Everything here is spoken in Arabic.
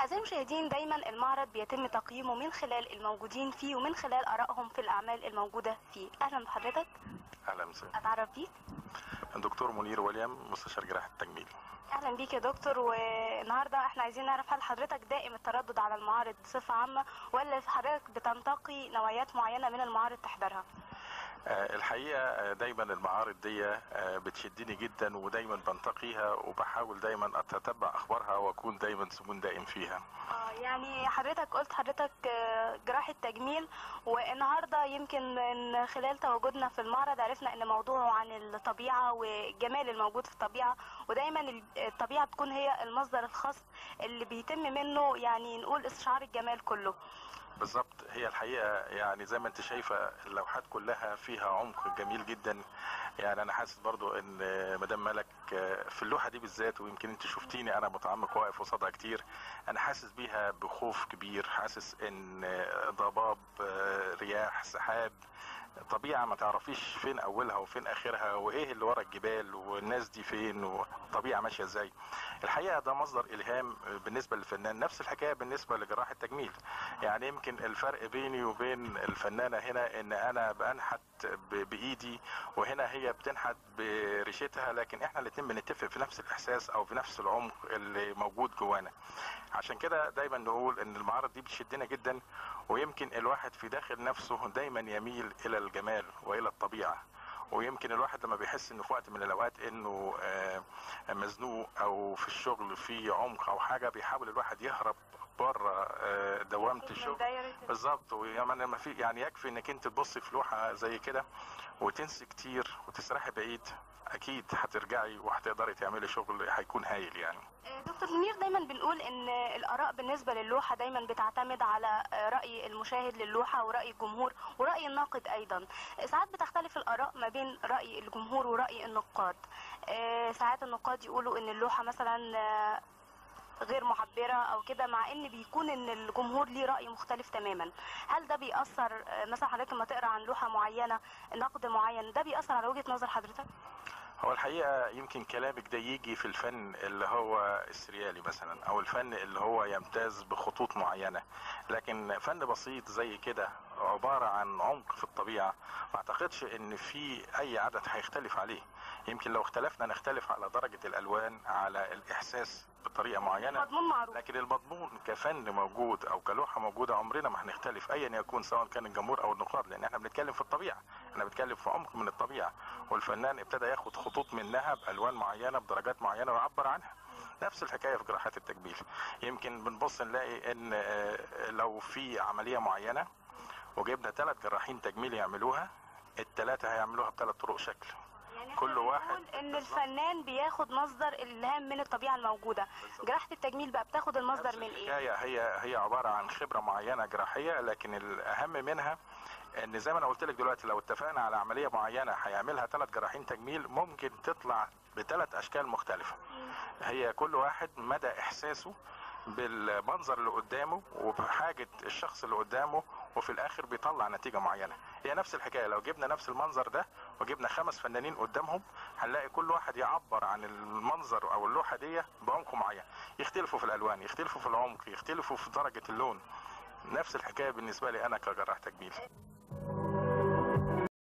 أعزائي المشاهدين دايما المعرض بيتم تقييمه من خلال الموجودين فيه ومن خلال آرائهم في الأعمال الموجودة فيه. أهلا بحضرتك. أهلا وسهلا. أتعرف بيك. الدكتور منير وليم مستشار جراحه التجميل. أهلا بيك يا دكتور. والنهاردة إحنا عايزين نعرف هل حضرتك دائم التردد على المعارض بصفة عامة ولا حضرتك بتنتقي نوعيات معينة من المعارض تحضرها؟ آه، الحقيقة آه، دايما المعارض دي آه، بتشدني جدا ودايما بنتقيها وبحاول دايما أتتبع أخبارها وأكون دايما زبون دائم فيها. يعني حضرتك قلت حضرتك جراحة تجميل والنهاردة يمكن من خلال تواجدنا في المعرض عرفنا إن موضوعه عن الطبيعة والجمال الموجود في الطبيعة ودايما ال- الطبيعة تكون هي المصدر الخاص اللي بيتم منه يعني نقول استشعار الجمال كله. بالظبط. هي الحقيقة يعني زي ما انت شايفة اللوحات كلها فيها عمق جميل جدا. يعني أنا حاسس برضو إن مدام ملك في اللوحة دي بالذات ويمكن انت شفتيني أنا متعمق واقف قصادها كتير أنا حاسس بيها بخوف كبير. حاسس إن ضباب رياح سحاب طبيعة ما تعرفيش فين أولها وفين آخرها وإيه اللي ورا الجبال والناس دي فين والطبيعة ماشية إزاي. الحقيقة ده مصدر إلهام بالنسبة للفنان. نفس الحكاية بالنسبة لجراح التجميل. يعني يمكن الفرق بيني وبين الفنانة هنا إن أنا بنحت بإيدي وهنا هي بتنحت بريشتها لكن إحنا الاتنين بنتفق في نفس الإحساس أو في نفس العمق اللي موجود جوانا. عشان كده دايما نقول إن المعارض دي بتشدنا جدا ويمكن الواحد في داخل نفسه دايما يميل إلى الجمال وإلى الطبيعة. ويمكن الواحد لما بيحس إنه في وقت من الأوقات إنه آه، مزنوق أو في الشغل في عمق أو حاجة بيحاول الواحد يهرب بره آه، دوامة الشغل. بالظبط. ويعني ما في يعني يكفي إنك أنت تبصي في لوحة زي كده وتنسي كتير وتسرحي بعيد أكيد هترجعي وهتقدري تعملي شغل هيكون هايل يعني. آه، دكتور منير دايما بنقول إن الآراء بالنسبة للوحة دايما بتعتمد على رأي المشاهد للوحة ورأي الجمهور ورأي الناقد أيضا. ساعات بتختلف الآراء ما بين رأي الجمهور ورأي النقاد. آه، ساعات النقاد يقولوا إن اللوحة مثلا آه، غير معبرة أو كده مع إن بيكون إن الجمهور ليه رأي مختلف تماما. هل ده بيأثر؟ آه، مثلا حضرتك لما تقرأ عن لوحة معينة نقد معين ده بيأثر على وجهة نظر حضرتك؟ هو الحقيقة يمكن كلامك ده يجي في الفن اللي هو السريالي مثلا أو الفن اللي هو يمتاز بخطوط معينة. لكن فن بسيط زي كده عبارة عن عمق في الطبيعة ما أعتقدش إن في أي عدد هيختلف عليه. يمكن لو اختلفنا نختلف على درجة الألوان على الإحساس بطريقة معينة. مضمون معروف. لكن المضمون كفن موجود أو كلوحة موجودة عمرنا ما هنختلف ايا يكون سواء كان الجمهور أو النقاد لأن إحنا بنتكلم في الطبيعة. إحنا بنتكلم في عمق من الطبيعة. والفنان ابتدى ياخد خطوط منها بألوان معينة بدرجات معينة ويعبر عنها. نفس الحكاية في جراحات التجميل يمكن بنبص نلاقي إن آه، لو في عملية معينة وجبنا ثلاث جراحين تجميل يعملوها الثلاثه هيعملوها بثلاث طرق شكل. يعني كل واحد إن. الفنان بياخد مصدر إلهام من الطبيعة الموجودة بالظبط. جراحة التجميل بقى بتاخد المصدر من إيه هي هي عبارة عن خبرة معينة جراحية لكن الأهم منها إن زي ما أنا قلت لك دلوقتي لو اتفقنا على عملية معينة هيعملها ثلاث جراحين تجميل ممكن تطلع بثلاث أشكال مختلفة. هي كل واحد مدى إحساسه بالمنظر اللي قدامه وبحاجة الشخص اللي قدامه وفي الآخر بيطلع نتيجة معينة. هي نفس الحكاية لو جبنا نفس المنظر ده وجبنا خمس فنانين قدامهم هنلاقي كل واحد يعبر عن المنظر أو اللوحة دي بعمق معين. يختلفوا في الألوان يختلفوا في العمق يختلفوا في درجة اللون نفس الحكاية بالنسبة لي أنا كجراح تجميل